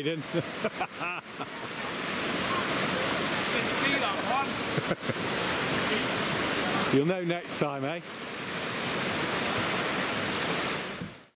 Aidan. Didn't see that one. You'll know next time, eh?